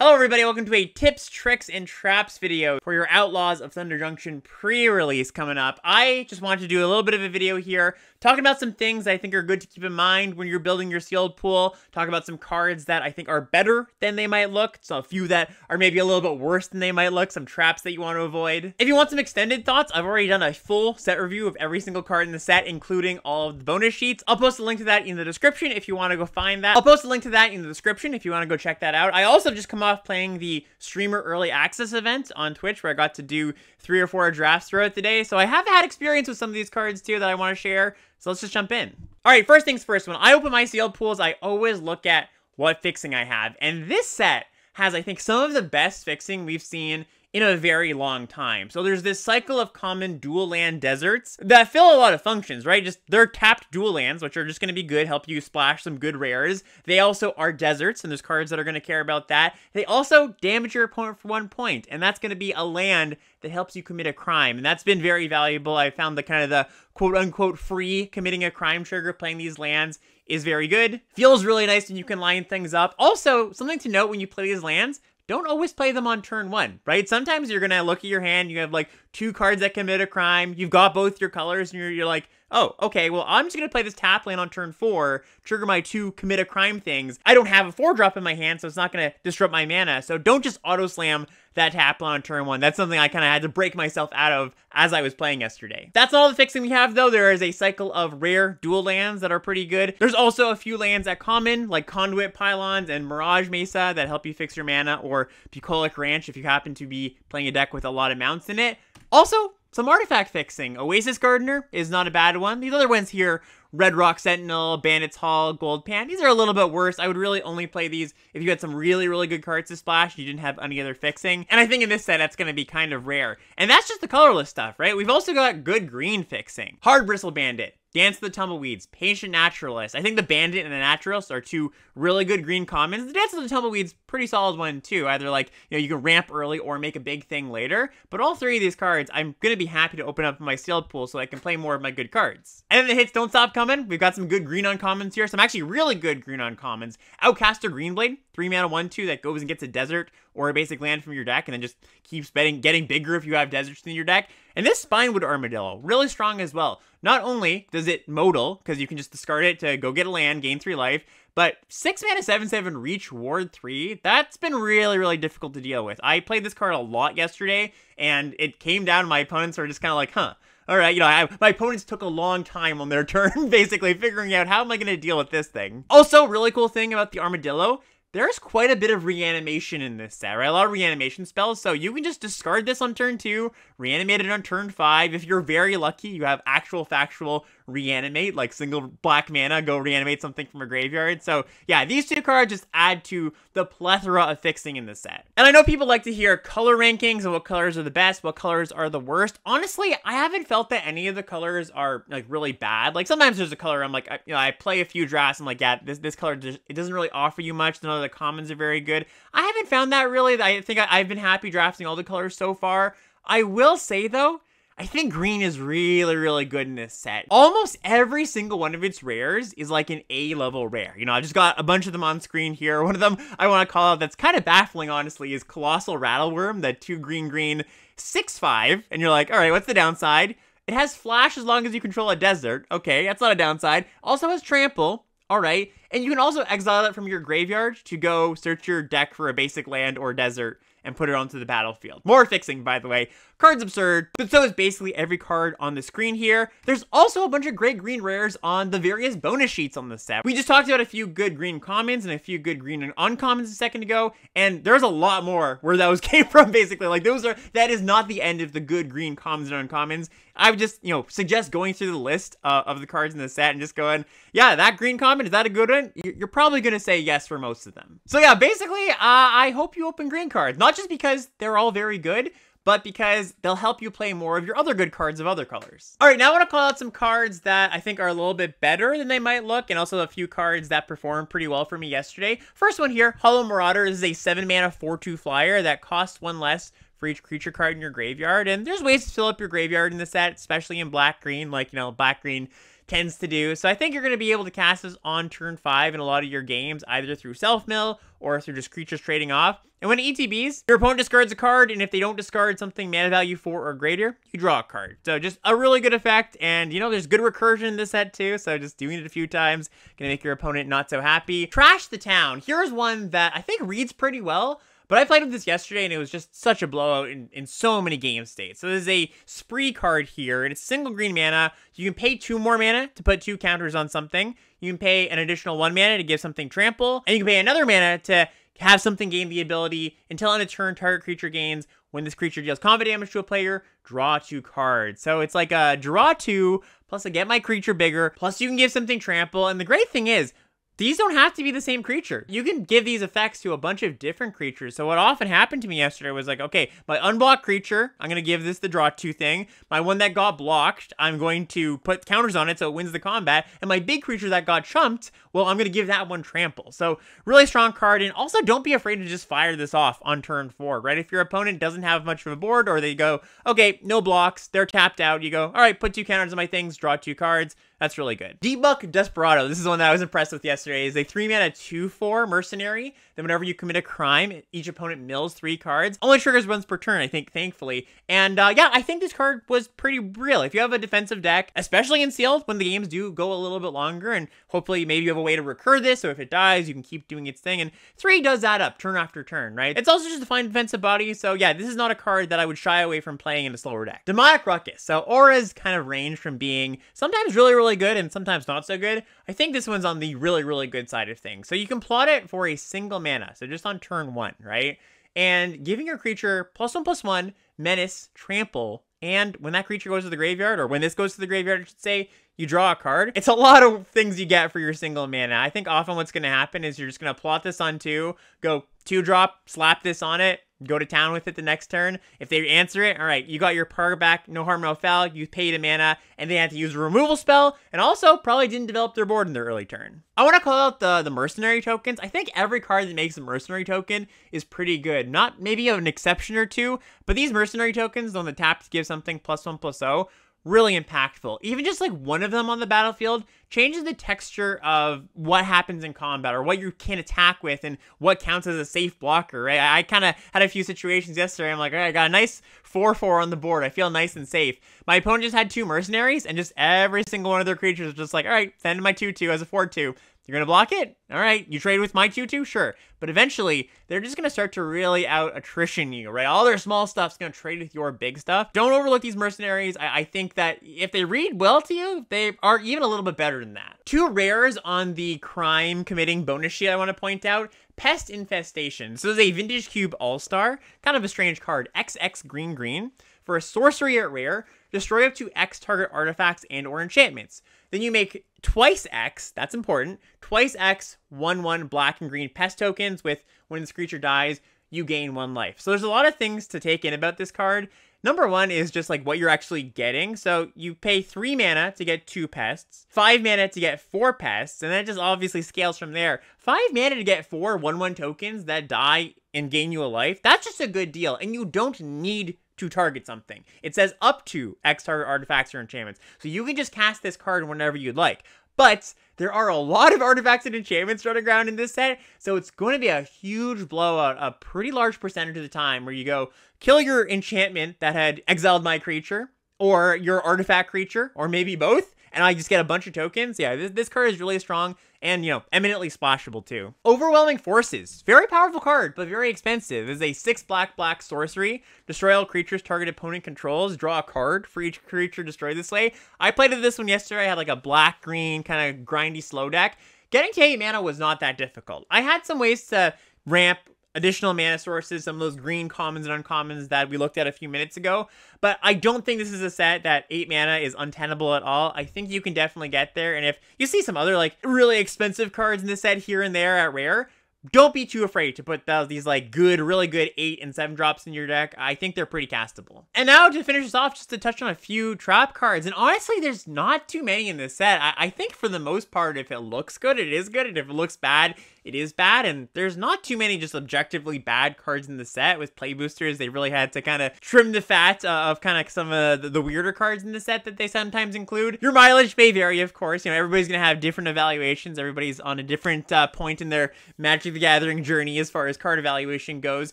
Hello everybody, welcome to a tips, tricks, and traps video for your Outlaws of Thunder Junction pre-release coming up. I just wanted to do a little bit of a video here talking about some things I think are good to keep in mind when you're building your sealed pool, talk about some cards that I think are better than they might look, so a few that are maybe a little bit worse than they might look, some traps that you want to avoid. If you want some extended thoughts, I've already done a full set review of every single card in the set, including all of the bonus sheets. I'll post a link to that in the description if you want to go find that. I'll post a link to that in the description if you want to go check that out. I also just come off playing the streamer early access event on Twitch where I got to do three or four drafts throughout the day, so I have had experience with some of these cards too that I want to share. So let's just jump in. All right, first things first, when I open my sealed pools, I always look at what fixing I have. And this set has, I think, some of the best fixing we've seen in a very long time. So there's this cycle of common dual land deserts that fill a lot of functions, right? Just they're tapped dual lands, which are just going to be good, help you splash some good rares. They also are deserts, and there's cards that are going to care about that. They also damage your opponent for one point, and that's going to be a land that helps you commit a crime, and that's been very valuable. I found the kind of the quote unquote free committing a crime trigger playing these lands is very good. Feels really nice when you can line things up. Also, something to note when you play these lands, don't always play them on turn one, right? Sometimes you're gonna look at your hand, you have like two cards that commit a crime, you've got both your colors, and you're, you're like, oh, okay, well, I'm just gonna play this tap land on turn four, trigger my two commit a crime things. I don't have a four drop in my hand, so it's not gonna disrupt my mana. So don't just auto slam that tap land on turn one. That's something I kind of had to break myself out of as I was playing yesterday. That's all the fixing we have though. There is a cycle of rare dual lands that are pretty good. There's also a few lands at common like Conduit Pylons and Mirage Mesa that help you fix your mana or Bucolic Ranch if you happen to be playing a deck with a lot of mounts in it. Also, some artifact fixing. Oasis Gardener is not a bad one. These other ones here Red Rock Sentinel, Bandit's Haul, Gold Pan. These are a little bit worse. I would really only play these if you had some really, really good cards to splash you didn't have any other fixing. And I think in this set, that's going to be kind of rare. And that's just the colorless stuff, right? We've also got good green fixing. Hardbristle Bandit, Dance of the Tumbleweeds, Patient Naturalist. I think the Bandit and the Naturalist are two really good green commons. The Dance of the Tumbleweeds, pretty solid one too. Either like, you know, you can ramp early or make a big thing later. But all three of these cards, I'm going to be happy to open up my sealed pool so I can play more of my good cards. And then the hits don't stop coming. We've got some good green uncommons here. Some actually really good green uncommons. Outcaster Greenblade, 3 mana 1 2 that goes and gets a desert or a basic land from your deck and then just keeps getting, getting bigger if you have deserts in your deck. And this Spinewood Armadillo, really strong as well. Not only does it modal, because you can just discard it to go get a land, gain 3 life, but 6 mana 7 7 reach ward 3, that's been really, really difficult to deal with. I played this card a lot yesterday, and it came down, my opponents are just kind of like, huh, all right, you know, I, my opponents took a long time on their turn, basically figuring out how am I going to deal with this thing. Also, really cool thing about the armadillo there's quite a bit of reanimation in this set, right? A lot of reanimation spells, so you can just discard this on turn 2, reanimate it on turn 5. If you're very lucky, you have actual factual reanimate, like single black mana, go reanimate something from a graveyard. So yeah, these two cards just add to the plethora of fixing in the set. And I know people like to hear color rankings of what colors are the best, what colors are the worst. Honestly, I haven't felt that any of the colors are like really bad. Like sometimes there's a color I'm like, I, you know, I play a few drafts, I'm like, yeah, this, this color, it doesn't really offer you much. None of the commons are very good. I haven't found that really. I think I, I've been happy drafting all the colors so far. I will say though, I think green is really, really good in this set. Almost every single one of its rares is like an A level rare. You know, I just got a bunch of them on screen here. One of them I want to call out that's kind of baffling, honestly, is Colossal Rattlewurm, that two green green 6-5. And you're like, all right, what's the downside? It has flash as long as you control a desert. Okay, that's not a downside. Also has trample. All right. And you can also exile it from your graveyard to go search your deck for a basic land or desert and put it onto the battlefield. More fixing, by the way. Card's absurd, but so is basically every card on the screen here. There's also a bunch of great green rares on the various bonus sheets on the set. We just talked about a few good green commons and a few good green and uncommons a second ago, and there's a lot more where those came from, basically. Like, those are, that is not the end of the good green commons and uncommons. I would just, you know, suggest going through the list uh, of the cards in the set and just going, yeah, that green common, is that a good one? You're probably going to say yes for most of them. So yeah, basically, uh, I hope you open green cards. Not just because they're all very good, but because they'll help you play more of your other good cards of other colors. All right, now I want to call out some cards that I think are a little bit better than they might look, and also a few cards that performed pretty well for me yesterday. First one here, Hollow Marauder is a 7 mana 4-2 flyer that costs one less for each creature card in your graveyard. And there's ways to fill up your graveyard in the set, especially in black green, like, you know, black green tends to do. So I think you're going to be able to cast this on turn 5 in a lot of your games, either through self-mill or through just creatures trading off. And when it ETBs, your opponent discards a card, and if they don't discard something mana value 4 or greater, you draw a card. So just a really good effect, and you know, there's good recursion in this set too, so just doing it a few times gonna make your opponent not so happy. Trash the Town. Here's one that I think reads pretty well, but I played with this yesterday and it was just such a blowout in, in so many game states. So there's a spree card here and it's single green mana. You can pay two more mana to put two counters on something. You can pay an additional one mana to give something trample. And you can pay another mana to have something gain the ability until on a turn target creature gains when this creature deals combat damage to a player, draw two cards. So it's like a draw two, plus I get my creature bigger, plus you can give something trample. And the great thing is, these don't have to be the same creature. You can give these effects to a bunch of different creatures. So what often happened to me yesterday was like, okay, my unblocked creature, I'm going to give this the draw two thing. My one that got blocked, I'm going to put counters on it so it wins the combat. And my big creature that got chumped, well, I'm going to give that one trample. So really strong card. And also don't be afraid to just fire this off on turn four, right? If your opponent doesn't have much of a board or they go, okay, no blocks, they're tapped out. You go, all right, put two counters on my things, draw two cards. That's really good. Deepmuck Desperado. This is one that I was impressed with yesterday. Is a three mana two four mercenary. Then whenever you commit a crime, each opponent mills three cards. Only triggers once per turn, I think, thankfully. And uh, yeah, I think this card was pretty real. If you have a defensive deck, especially in sealed, when the games do go a little bit longer, and hopefully maybe you have a way to recur this, so if it dies, you can keep doing its thing. And three does add up turn after turn, right? It's also just a fine defensive body. So yeah, this is not a card that I would shy away from playing in a slower deck. Demonic Ruckus. So auras kind of range from being sometimes really, really good and sometimes not so good. I think this one's on the really, really good side of things. So you can plot it for a single mana, so just on turn one, right? And giving your creature plus one, plus one, menace, trample, and when that creature goes to the graveyard, or when this goes to the graveyard, I should say, you draw a card. It's a lot of things you get for your single mana. I think often what's going to happen is you're just going to plot this on two, go two drop, slap this on it, go to town with it the next turn. If they answer it, all right, you got your power back, no harm, no foul. You paid a mana, and they had to use a removal spell, and also probably didn't develop their board in their early turn. I want to call out the the mercenary tokens. I think every card that makes a mercenary token is pretty good. Not maybe an exception or two, but these mercenary tokens on the tap to give something plus one plus zero really impactful. Even just like one of them on the battlefield changes the texture of what happens in combat or what you can attack with and what counts as a safe blocker, right? I, kind of had a few situations yesterday. I'm like, all right, I got a nice 4-4 on the board. I feel nice and safe. My opponent just had two mercenaries and just every single one of their creatures was just like, all right, send my 2-2 as a 4-2. You're going to block it? All right. You trade with my 2-2? Sure. But eventually, they're just going to start to really out attrition you, right? All their small stuff's going to trade with your big stuff. Don't overlook these mercenaries. I, I think that if they read well to you, they are even a little bit better than that. Two rares on the crime committing bonus sheet I want to point out. Pest Infestation. So this is a Vintage Cube All-Star. Kind of a strange card. XX green green. For a sorcery at rare, destroy up to X target artifacts and or enchantments. Then you make twice X, that's important, twice X, 1 1 black and green pest tokens with when this creature dies, you gain one life. So there's a lot of things to take in about this card. Number one is just like what you're actually getting. So you pay three mana to get two pests, five mana to get four pests, and then it just obviously scales from there. Five mana to get four 1 1 tokens that die and gain you a life. That's just a good deal. And you don't need to target something. It says up to X target artifacts or enchantments. So you can just cast this card whenever you'd like. But there are a lot of artifacts and enchantments running around in this set, so it's going to be a huge blowout a pretty large percentage of the time where you go kill your enchantment that had exiled my creature, or your artifact creature, or maybe both, and I just get a bunch of tokens. Yeah, this, this card is really strong and, you know, eminently splashable too. Overwhelming Forces. Very powerful card, but very expensive. Is a 6 black black sorcery. Destroy all creatures target opponent controls. Draw a card for each creature destroyed this way. I played this one yesterday. I had like a black green kind of grindy slow deck. Getting to 8 mana was not that difficult. I had some ways to ramp additional mana sources, some of those green commons and uncommons that we looked at a few minutes ago. But I don't think this is a set that 8 mana is untenable at all. I think you can definitely get there. And if you see some other like really expensive cards in the set here and there at rare, don't be too afraid to put those, these like good, really good 8 and 7 drops in your deck. I think they're pretty castable. And now to finish this off, just to touch on a few trap cards. And honestly, there's not too many in this set. I, I think for the most part, if it looks good, it is good. And if it looks bad, it is bad, and there's not too many just objectively bad cards in the set. With play boosters, they really had to kind of trim the fat uh, of kind of some of the, the weirder cards in the set that they sometimes include. Your mileage may vary, of course. You know, everybody's gonna have different evaluations. Everybody's on a different uh, point in their Magic the Gathering journey as far as card evaluation goes.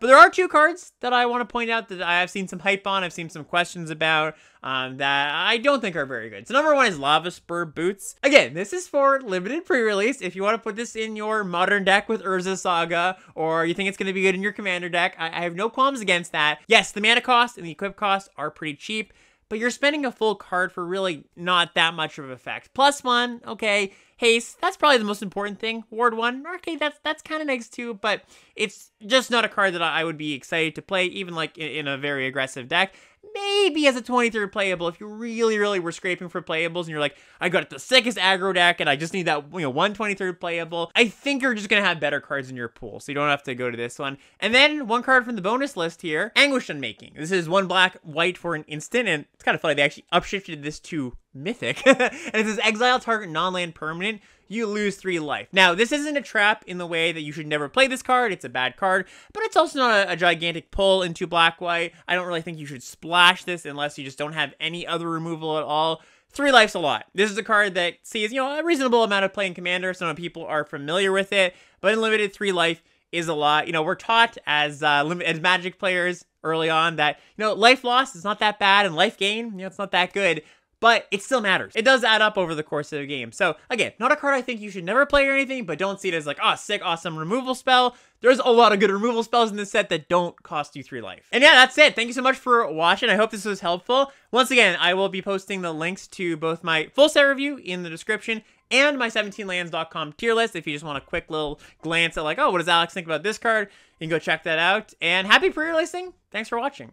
But there are two cards that I want to point out that I have seen some hype on. I've seen some questions about um, that I don't think are very good. So number one is Lavaspur Boots. Again, this is for limited pre-release. If you want to put this in your modern deck with Urza's Saga, or you think it's going to be good in your commander deck, I, I have no qualms against that. Yes, the mana cost and the equip cost are pretty cheap, but you're spending a full card for really not that much of effect. Plus one, okay, haste, that's probably the most important thing. Ward one, okay, that's that's kind of nice too, but it's just not a card that I would be excited to play, even like in, in a very aggressive deck maybe as a 23rd playable if you really, really were scraping for playables and you're like, I got the sickest aggro deck and I just need that, you know, one 23rd playable. I think you're just going to have better cards in your pool, so you don't have to go to this one. And then one card from the bonus list here, Anguished Unmaking. This is one black, white for an instant, and it's kind of funny. They actually upshifted this to Mythic. and it says exile target non-land permanent you lose three life. Now, this isn't a trap in the way that you should never play this card. It's a bad card, but it's also not a, a gigantic pull into black-white. I don't really think you should splash this unless you just don't have any other removal at all. Three life's a lot. This is a card that sees, you know, a reasonable amount of playing Commander. Some people are familiar with it, but unlimited three life is a lot. You know, we're taught as uh, as Magic players early on that you know life loss is not that bad and life gain, you know, it's not that good but it still matters. It does add up over the course of the game. So again, not a card I think you should never play or anything, but don't see it as like, oh, sick, awesome removal spell. There's a lot of good removal spells in this set that don't cost you three life. And yeah, that's it. Thank you so much for watching. I hope this was helpful. Once again, I will be posting the links to both my full set review in the description and my 17lands.com tier list if you just want a quick little glance at like, oh, what does Alex think about this card? You can go check that out. And happy pre-releasing. Thanks for watching.